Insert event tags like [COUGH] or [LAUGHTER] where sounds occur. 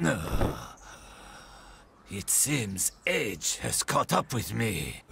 [SIGHS] It seems age has caught up with me.